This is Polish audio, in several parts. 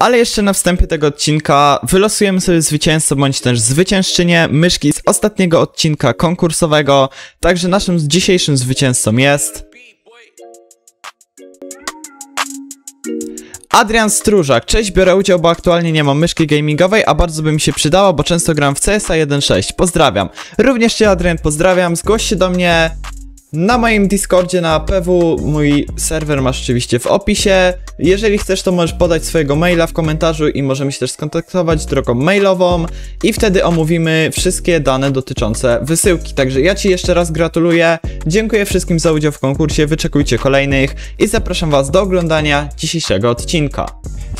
Ale jeszcze na wstępie tego odcinka wylosujemy sobie zwycięzcę bądź też zwyciężczynię myszki z ostatniego odcinka konkursowego. Także naszym dzisiejszym zwycięzcą jest... Adrian Stróżak, cześć, biorę udział, bo aktualnie nie mam myszki gamingowej, a bardzo by mi się przydała, bo często gram w CSA 1.6. Pozdrawiam. Również Cię Adrian pozdrawiam, zgłoś się do mnie na moim Discordzie na PW, mój serwer masz oczywiście w opisie. Jeżeli chcesz, to możesz podać swojego maila w komentarzu i możemy się też skontaktować drogą mailową i wtedy omówimy wszystkie dane dotyczące wysyłki. Także ja Ci jeszcze raz gratuluję, dziękuję wszystkim za udział w konkursie, wyczekujcie kolejnych i zapraszam Was do oglądania dzisiejszego odcinka.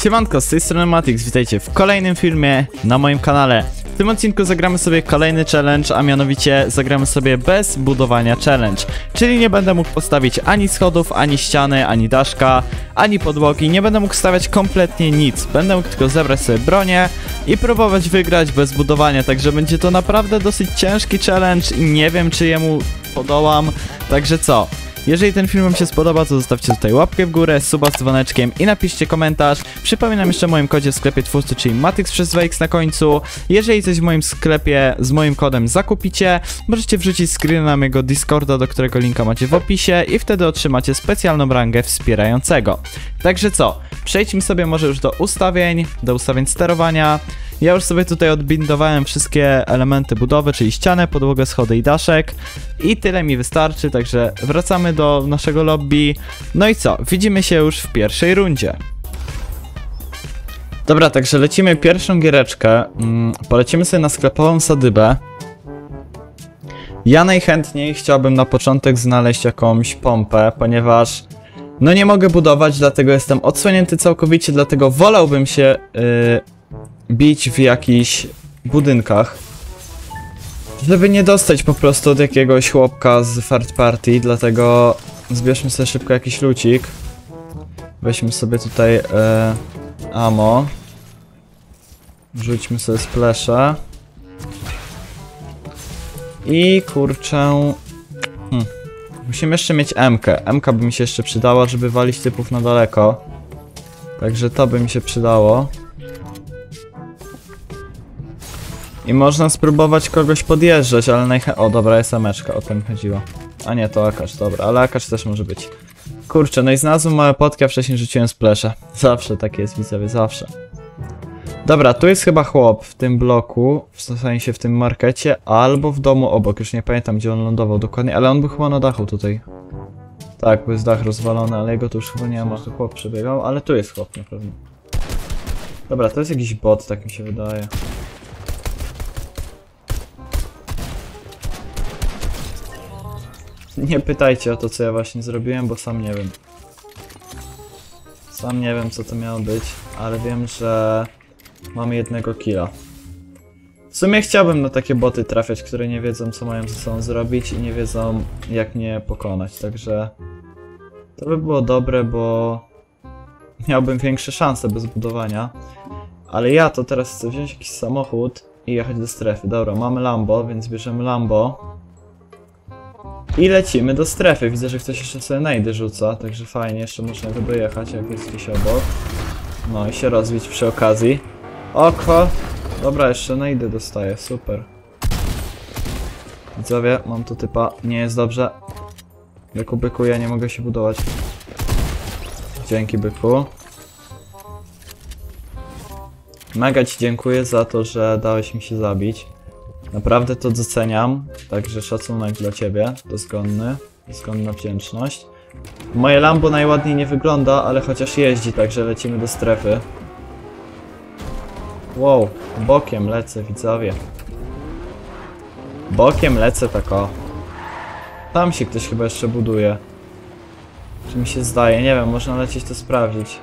Siemanko, z tej strony Matix, witajcie w kolejnym filmie na moim kanale. Tym odcinku zagramy sobie kolejny challenge, a mianowicie zagramy sobie bez budowania challenge. Czyli nie będę mógł postawić ani schodów, ani ściany, ani daszka, ani podłogi. Nie będę mógł stawiać kompletnie nic. Będę mógł tylko zebrać sobie bronię i próbować wygrać bez budowania. Także będzie to naprawdę dosyć ciężki challenge i nie wiem czy jemu podołam. Także co? Jeżeli ten film wam się spodoba, to zostawcie tutaj łapkę w górę, suba z dzwoneczkiem i napiszcie komentarz. Przypominam jeszcze o moim kodzie w sklepie twórcy, czyli Matix przez 2x na końcu. Jeżeli coś w moim sklepie z moim kodem zakupicie, możecie wrzucić screen na mojego Discorda, do którego linka macie w opisie i wtedy otrzymacie specjalną rangę wspierającego. Także co? Przejdźmy sobie może już do ustawień, do ustawień sterowania. Ja już sobie tutaj odbindowałem wszystkie elementy budowy, czyli ścianę, podłogę, schody i daszek. I tyle mi wystarczy, także wracamy do naszego lobby. No i co? Widzimy się już w pierwszej rundzie. Dobra, także lecimy pierwszą giereczkę. Mm, polecimy sobie na sklepową sadybę. Ja najchętniej chciałbym na początek znaleźć jakąś pompę, ponieważ no nie mogę budować, dlatego jestem odsłonięty całkowicie, dlatego wolałbym się yy, bić w jakichś budynkach. Żeby nie dostać po prostu od jakiegoś chłopka z third party, dlatego zbierzmy sobie szybko jakiś lucik. Weźmy sobie tutaj e, ammo. Rzućmy sobie splesze. I kurczę... Hmm. Musimy jeszcze mieć MK. MK by mi się jeszcze przydała, żeby walić typów na daleko. Także to by mi się przydało. I można spróbować kogoś podjeżdżać, ale najchę... O, dobra, jest ameczka, o tym chodziło. A nie, to akacz, dobra, ale akacz też może być. Kurczę, no i znalazłem małe potki, a wcześniej rzuciłem splesze. Zawsze tak jest, widzowie, zawsze. Dobra, tu jest chyba chłop w tym bloku, w sensie w tym markecie, albo w domu obok, już nie pamiętam gdzie on lądował dokładnie, ale on był chyba na dachu tutaj. Tak, bo jest dach rozwalony, ale jego tu już chyba nie ma, tu chłop przebiegał, ale tu jest chłop na pewno. Dobra, to jest jakiś bot, tak mi się wydaje. Nie pytajcie o to, co ja właśnie zrobiłem, bo sam nie wiem. Sam nie wiem, co to miało być, ale wiem, że mamy jednego killa. W sumie chciałbym na takie boty trafiać, które nie wiedzą, co mają ze sobą zrobić i nie wiedzą, jak mnie pokonać, także... To by było dobre, bo... Miałbym większe szanse bez budowania. Ale ja to teraz chcę wziąć jakiś samochód i jechać do strefy. Dobra, mamy Lambo, więc bierzemy Lambo. I lecimy do strefy. Widzę, że ktoś jeszcze sobie najdy rzuca, także fajnie, jeszcze można go dojechać, jak jest gdzieś obok. No i się rozbić przy okazji. Oko! Dobra, jeszcze najdy dostaję, super. Widzowie, mam tu typa, nie jest dobrze. Byku, byku, ja nie mogę się budować. Dzięki, byku. Mega ci dziękuję za to, że dałeś mi się zabić. Naprawdę to doceniam, także szacunek dla ciebie, dozgonny, dozgonna wdzięczność. Moje Lambo najładniej nie wygląda, ale chociaż jeździ, także lecimy do strefy. Wow, bokiem lecę, widzowie. Bokiem lecę tak o. Tam się ktoś chyba jeszcze buduje. Czy mi się zdaje? Nie wiem, można lecieć to sprawdzić.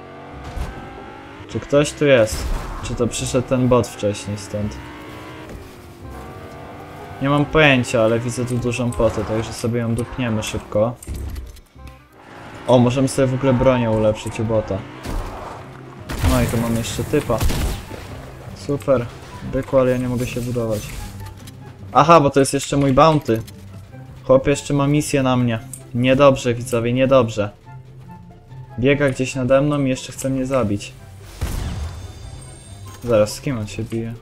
Czy ktoś tu jest? Czy to przyszedł ten bot wcześniej stąd? Nie mam pojęcia, ale widzę tu dużą potę, także sobie ją dupniemy szybko. O, możemy sobie w ogóle bronię ulepszyć u bota. No i tu mamy jeszcze typa. Super. Byku, ale ja nie mogę się budować. Aha, bo to jest jeszcze mój bounty. Chłop jeszcze ma misję na mnie. Niedobrze, widzowie, niedobrze. Biega gdzieś nade mną i jeszcze chce mnie zabić. Zaraz, z kim on się bije?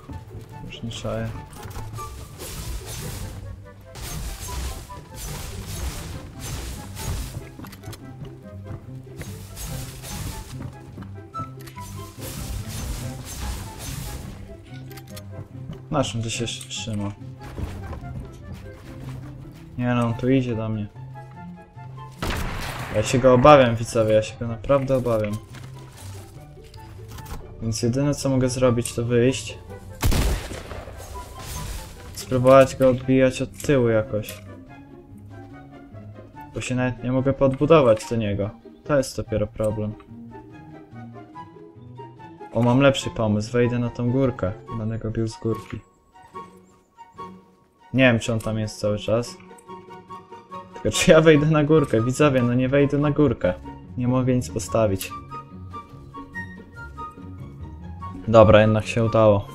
Już nie czaję. Na czym ty się trzyma? Nie no, on tu idzie do mnie. Ja się go obawiam, widzowie, ja się go naprawdę obawiam. Więc jedyne co mogę zrobić to wyjść. Spróbować go odbijać od tyłu jakoś. Bo się nawet nie mogę podbudować do niego. To jest dopiero problem. O, mam lepszy pomysł. Wejdę na tą górkę. Będę go bił z górki. Nie wiem, czy on tam jest cały czas. Tylko czy ja wejdę na górkę? Widzowie, no nie wejdę na górkę. Nie mogę nic postawić. Dobra, jednak się udało.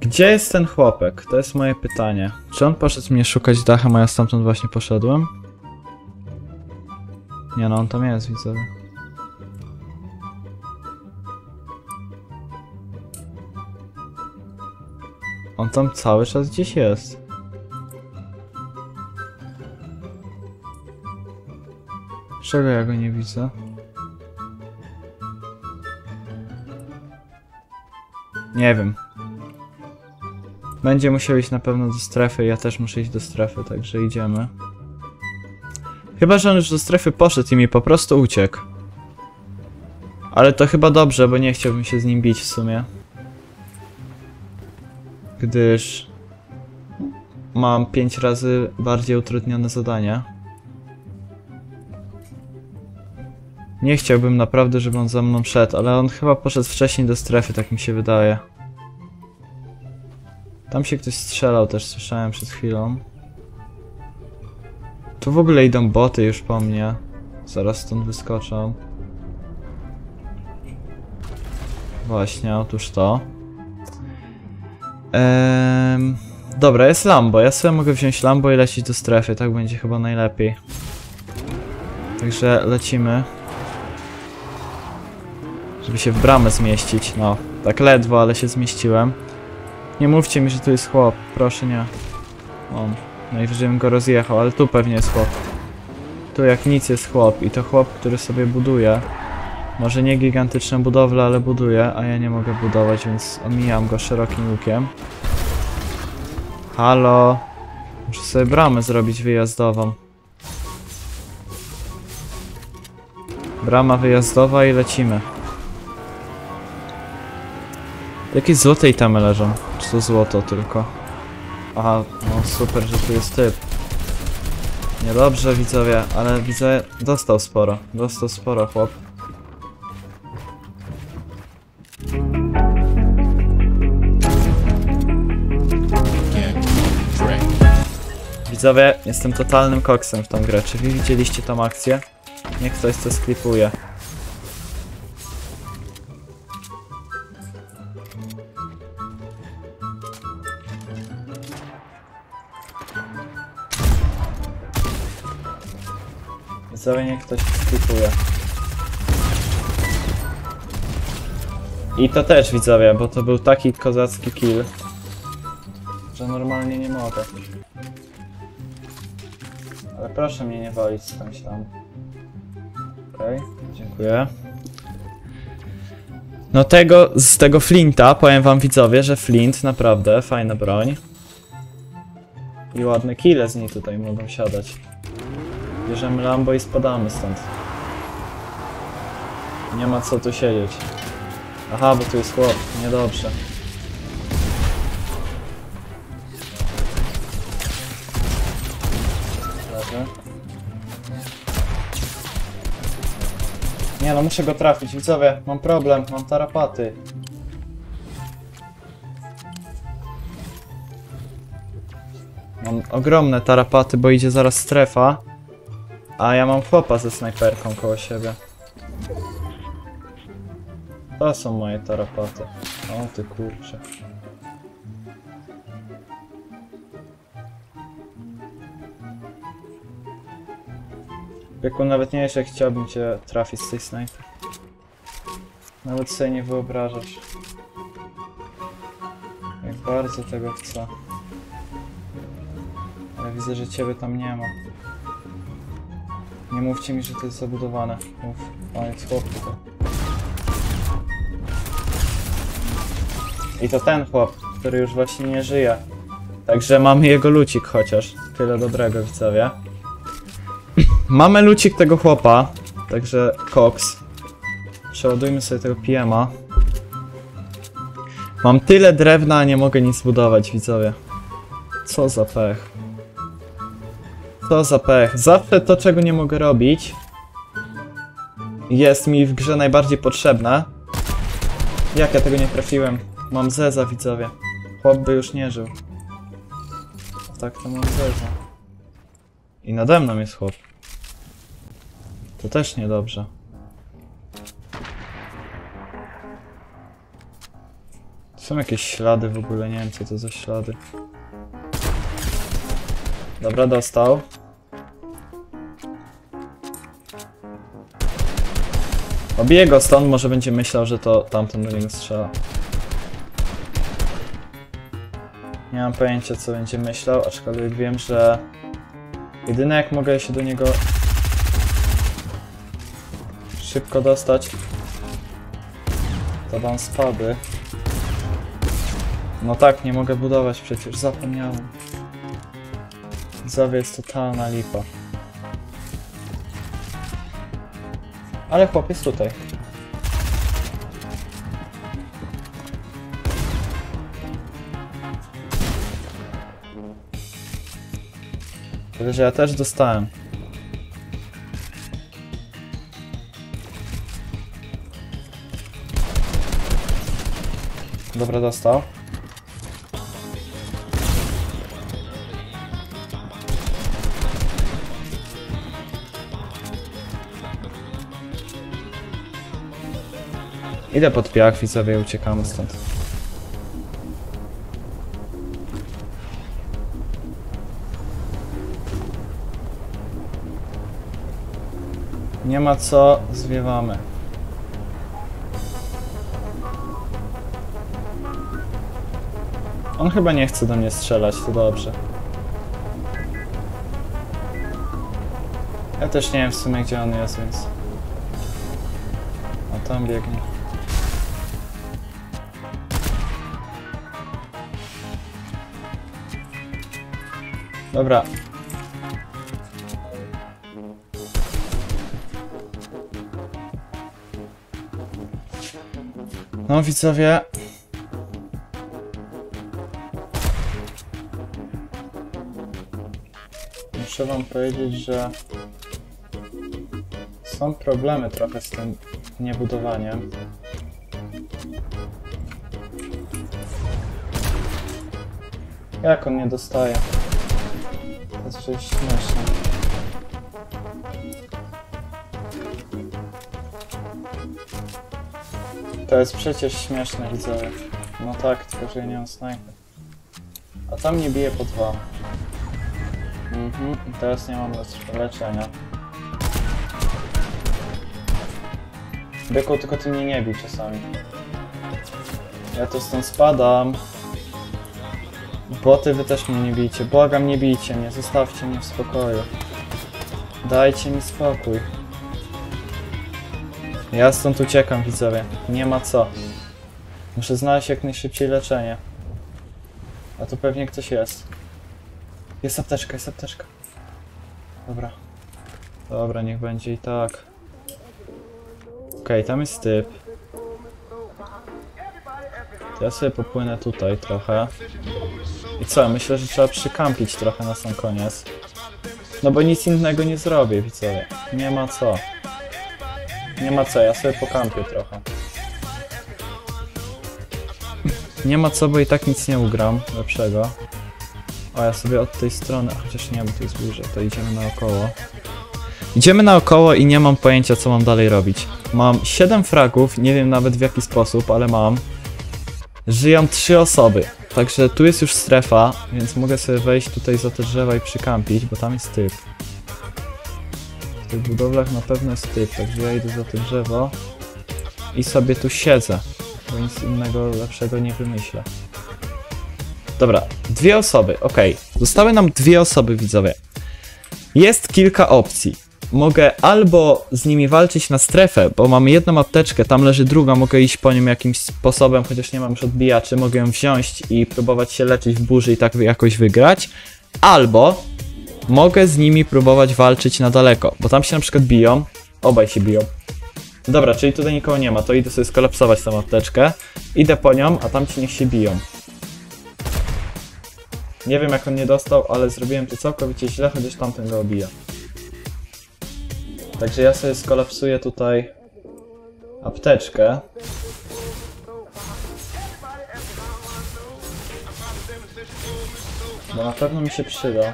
Gdzie jest ten chłopek? To jest moje pytanie. Czy on poszedł mnie szukać dachem, a ja stamtąd właśnie poszedłem? Nie no, on tam jest, widzowie. On tam cały czas gdzieś jest. Czego ja go nie widzę? Nie wiem. Będzie musiał iść na pewno do strefy, ja też muszę iść do strefy, także idziemy. Chyba, że on już do strefy poszedł i mi po prostu uciekł. Ale to chyba dobrze, bo nie chciałbym się z nim bić w sumie. Gdyż mam 5 razy bardziej utrudnione zadania. Nie chciałbym naprawdę, żeby on za mną szedł, ale on chyba poszedł wcześniej do strefy, tak mi się wydaje. Tam się ktoś strzelał, też słyszałem przed chwilą. Tu w ogóle idą boty już po mnie. Zaraz stąd wyskoczą. Właśnie, otóż to. Ehm, dobra, jest Lambo. Ja sobie mogę wziąć Lambo i lecieć do strefy. Tak będzie chyba najlepiej. Także lecimy. Żeby się w bramę zmieścić. No, tak ledwo, ale się zmieściłem. Nie mówcie mi, że tu jest chłop. Proszę nie. On. Najwyżej bym go rozjechał, ale tu pewnie jest chłop. Tu jak nic jest chłop. I to chłop, który sobie buduje. Może nie gigantyczne budowle, ale buduje, a ja nie mogę budować, więc omijam go szerokim łukiem. Halo. Muszę sobie bramę zrobić wyjazdową. Brama wyjazdowa i lecimy. Jakieś złote itemy leżą. Czy to złoto tylko? Aha, no super, że tu jest typ. Niedobrze widzowie, ale widzę, dostał sporo. Dostał sporo chłop. Widzowie, jestem totalnym koksem w tą grę. Czy wy widzieliście tą akcję? Niech ktoś to sklipuje. Widzowie, niech ktoś to sklipuje. I to też widzowie, bo to był taki kozacki kill, że normalnie nie mogę. Ale proszę mnie nie walić skądś tam. Okej, dziękuję. No tego, z tego Flinta, powiem wam widzowie, że Flint naprawdę fajna broń. I ładne kile z niej tutaj mogą siadać. Bierzemy Lambo i spadamy stąd. Nie ma co tu siedzieć. Aha, bo tu jest chłop, niedobrze. Nie no, muszę go trafić, widzowie, mam problem, mam tarapaty. Mam ogromne tarapaty, bo idzie zaraz strefa. A ja mam chłopa ze snajperką koło siebie. To są moje tarapaty. O ty kurcze. Wieku nawet nie wiesz jak chciałbym cię trafić z tej snajpy. Nawet sobie nie wyobrażasz. Jak bardzo tego chcę. Ale widzę, że ciebie tam nie ma. Nie mówcie mi, że to jest zabudowane. Mów, on jest chłop tutaj. I to ten chłop, który już właśnie nie żyje. Także mamy jego lucik chociaż. Tyle dobrego widzowie. Mamy lucik tego chłopa. Także Cox. Przeładujmy sobie tego PM-a. Mam tyle drewna, a nie mogę nic zbudować, widzowie. Co za pech. Co za pech. Zawsze to, czego nie mogę robić, jest mi w grze najbardziej potrzebne. Jak ja tego nie trafiłem? Mam zeza, widzowie. Chłop by już nie żył. Tak, to mam zeza. I nade mną jest chłop. To też niedobrze. Są jakieś ślady w ogóle, nie wiem co to za ślady. Dobra, dostał. Obiję go stąd, może będzie myślał, że to tamten do niego strzela. Nie mam pojęcia co będzie myślał, aczkolwiek wiem, że jedyne jak mogę się do niego szybko dostać, to wam spady. No tak, nie mogę budować przecież, zapomniałem. Zawie jest totalna lipa. Ale chłop jest tutaj. Tyle, ja też dostałem. Dobra, dostał. Idę pod piach, widzowie, uciekamy stąd. Nie ma co, zwiewamy. On chyba nie chce do mnie strzelać, to dobrze. Ja też nie wiem w sumie gdzie on jest, więc... A tam biegnie. Dobra. No widzowie. Muszę wam powiedzieć, że są problemy trochę z tym niebudowaniem. Jak on nie dostaje? To jest przecież śmieszne. To jest przecież śmieszne, widzowie. No tak, tylko że nie mam snajpy. A tam nie bije po dwa. Mhm, teraz nie mam lecz- leczenia. Byku, tylko ty mnie nie bij czasami. Ja to stąd spadam. Boty, wy też mnie nie bijcie. Błagam, nie bijcie mnie. Zostawcie mnie w spokoju. Dajcie mi spokój. Ja stąd uciekam, widzowie. Nie ma co. Muszę znaleźć jak najszybciej leczenie. A tu pewnie ktoś jest. Jest apteczka, jest apteczka. Dobra. Dobra, niech będzie i tak. Okej, tam jest typ. Ja sobie popłynę tutaj trochę. I co? Myślę, że trzeba przykampić trochę na sam koniec. No bo nic innego nie zrobię, widzowie. Nie ma co. Nie ma co, ja sobie pokampię trochę. Nie ma co, bo i tak nic nie ugram lepszego. O, ja sobie od tej strony, a chociaż nie, bo to jest bliżej, to idziemy naokoło. Idziemy naokoło i nie mam pojęcia, co mam dalej robić. Mam 7 fragów, nie wiem nawet w jaki sposób, ale mam. Żyją 3 osoby, także tu jest już strefa, więc mogę sobie wejść tutaj za te drzewa i przykampić, bo tam jest typ. W tych budowlach na pewno jest typ, także ja idę za to drzewo. i sobie tu siedzę. Bo nic innego lepszego nie wymyślę. Dobra, dwie osoby, okej. Zostały nam dwie osoby, widzowie. Jest kilka opcji. Mogę albo z nimi walczyć na strefę, bo mamy jedną apteczkę, tam leży druga, mogę iść po nią jakimś sposobem, chociaż nie mam już odbijaczy, mogę ją wziąć i próbować się leczyć w burzy i tak jakoś wygrać. Albo mogę z nimi próbować walczyć na daleko, bo tam się na przykład biją, obaj się biją. Dobra, czyli tutaj nikogo nie ma, to idę sobie skolapsować tą apteczkę, idę po nią, a tamci niech się biją. Nie wiem jak on nie dostał, ale zrobiłem to całkowicie źle, chociaż tamten go obija. Także ja sobie skolapsuję tutaj apteczkę. Bo na pewno mi się przyda.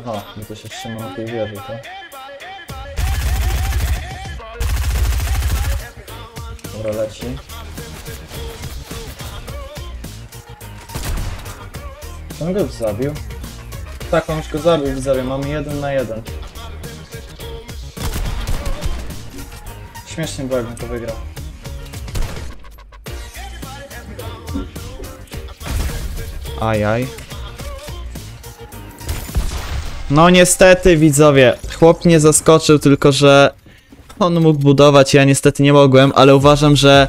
Aha, no to się trzyma na tej wieży, tak? Dobra, leci. On go zabił. Tak, on już go zabił, widzowie, mamy jeden na jeden. Śmiesznie było, jakbym to wygrał. Ajaj. No niestety, widzowie, chłop nie zaskoczył, tylko że on mógł budować, ja niestety nie mogłem, ale uważam, że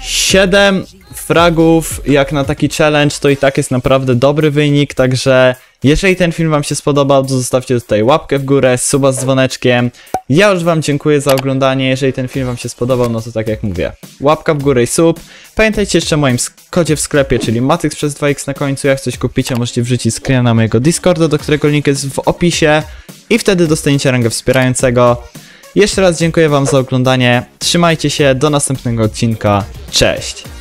7 fragów jak na taki challenge to i tak jest naprawdę dobry wynik, także jeżeli ten film wam się spodobał, to zostawcie tutaj łapkę w górę, suba z dzwoneczkiem. Ja już wam dziękuję za oglądanie, jeżeli ten film wam się spodobał, no to tak jak mówię, łapka w górę i sub. Pamiętajcie jeszcze o moim kodzie w sklepie, czyli Matyx przez 2x na końcu, jak coś kupicie, możecie wrzucić screena na mojego Discorda, do którego link jest w opisie i wtedy dostaniecie rangę wspierającego. Jeszcze raz dziękuję wam za oglądanie, trzymajcie się, do następnego odcinka, cześć!